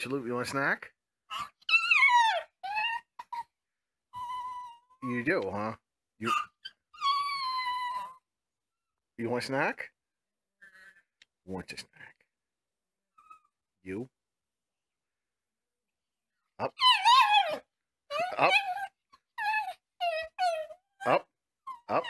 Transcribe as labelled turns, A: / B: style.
A: Chalupa, you want a snack? You do, huh? You You want a snack? Want a snack? You? Up. Up. Up. Up.